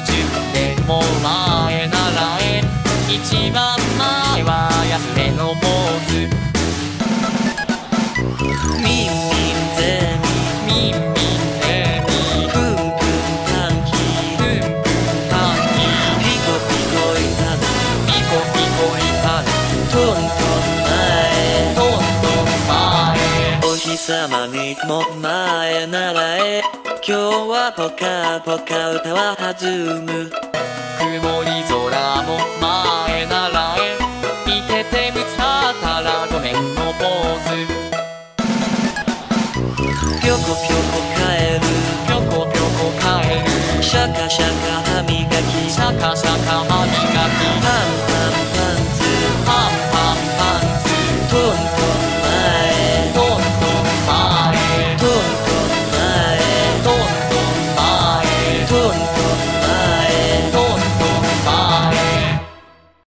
10年も前ならえ一番前は安めのポーズミンミンゼミンミンゼミミプンプン短期プンプンタンキピコピコいたの。ピコピコいたトントン前。トントン前。お日様にも前ならえ今日はポカポカ歌は弾む。曇り空も前ならえ見ててぶつかったらごめんのポーズ。ぴょこぴょこ帰る。ぴょこぴょこ帰る。シャカシャカ歯磨き。シャカシャカ歯磨き